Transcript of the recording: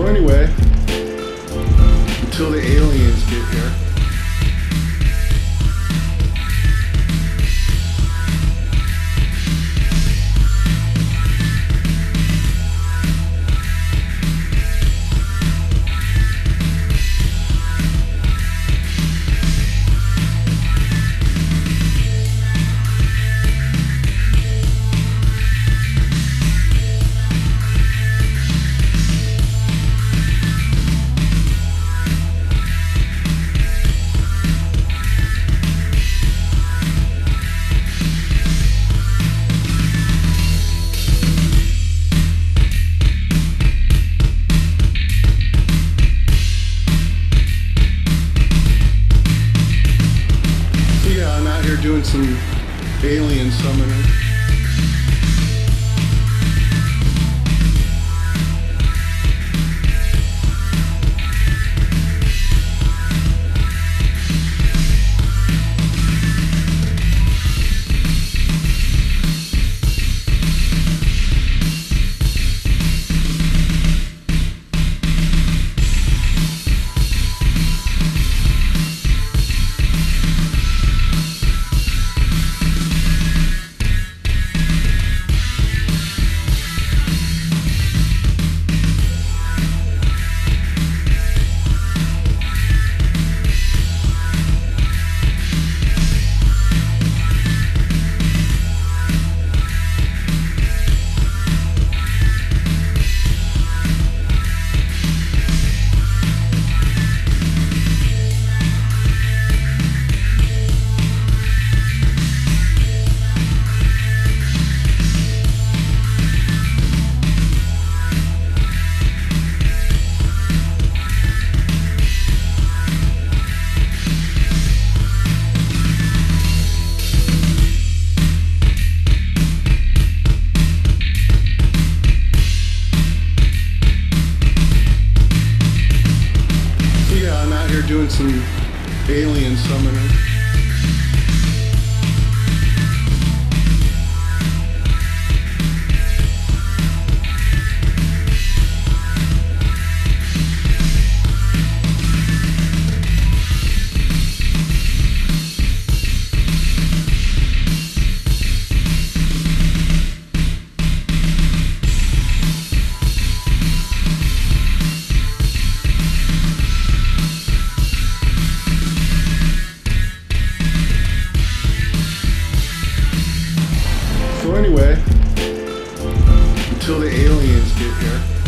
So anyway, until the aliens get here. Some alien summoning. Doing some alien summoning. So anyway, until the aliens get here.